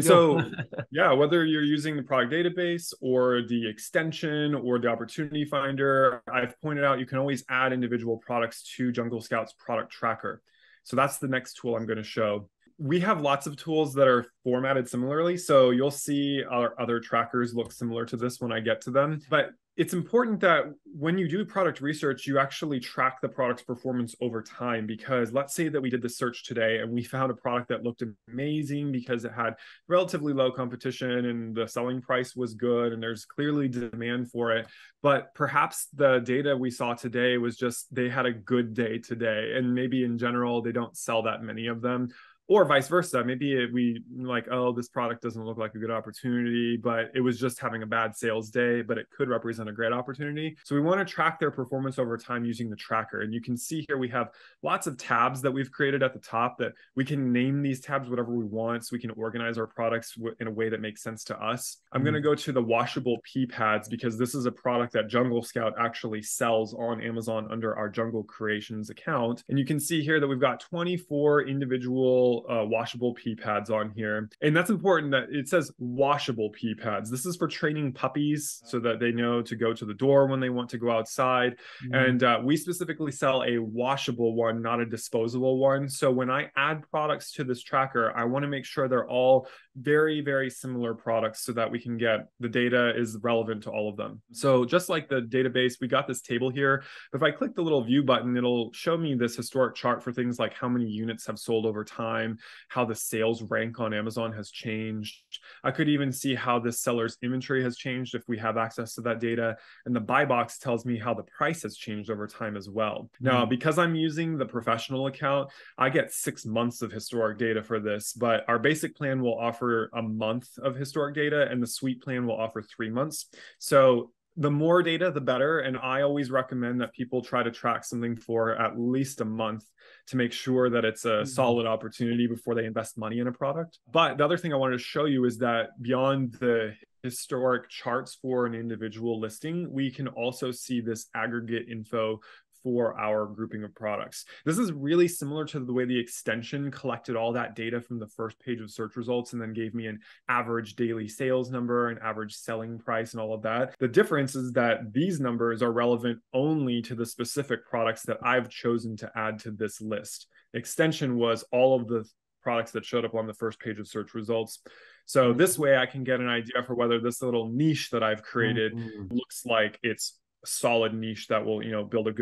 so, yeah, whether you're using the product database or the extension or the opportunity finder, I've pointed out you can always add individual products to Jungle Scout's product tracker. So that's the next tool I'm going to show. We have lots of tools that are formatted similarly. So you'll see our other trackers look similar to this when I get to them. But it's important that when you do product research, you actually track the product's performance over time. Because let's say that we did the search today and we found a product that looked amazing because it had relatively low competition and the selling price was good and there's clearly demand for it. But perhaps the data we saw today was just they had a good day today. And maybe in general, they don't sell that many of them or vice versa. Maybe we like, oh, this product doesn't look like a good opportunity, but it was just having a bad sales day, but it could represent a great opportunity. So we want to track their performance over time using the tracker. And you can see here we have lots of tabs that we've created at the top that we can name these tabs whatever we want. So we can organize our products in a way that makes sense to us. I'm mm-hmm. going to go to the washable pee pads because this is a product that Jungle Scout actually sells on Amazon under our Jungle Creations account. And you can see here that we've got 24 individual uh, washable pee pads on here. And that's important that it says washable pee pads. This is for training puppies so that they know to go to the door when they want to go outside. Mm-hmm. And uh, we specifically sell a washable one, not a disposable one. So when I add products to this tracker, I want to make sure they're all very, very similar products so that we can get the data is relevant to all of them. So just like the database, we got this table here. If I click the little view button, it'll show me this historic chart for things like how many units have sold over time, how the sales rank on Amazon has changed. I could even see how the seller's inventory has changed if we have access to that data. And the buy box tells me how the price has changed over time as well. Mm-hmm. Now, because I'm using the professional account, I get six months of historic data for this, but our basic plan will offer offer a month of historic data, and the suite plan will offer three months. So the more data, the better. And I always recommend that people try to track something for at least a month to make sure that it's a mm-hmm. solid opportunity before they invest money in a product. But the other thing I wanted to show you is that beyond the historic charts for an individual listing, we can also see this aggregate info for our grouping of products. This is really similar to the way the extension collected all that data from the first page of search results and then gave me an average daily sales number, an average selling price, and all of that. The difference is that these numbers are relevant only to the specific products that I've chosen to add to this list. Extension was all of the products that showed up on the first page of search results. So mm-hmm. this way I can get an idea for whether this little niche that I've created mm-hmm. looks like it's a solid niche that will, you know, build a good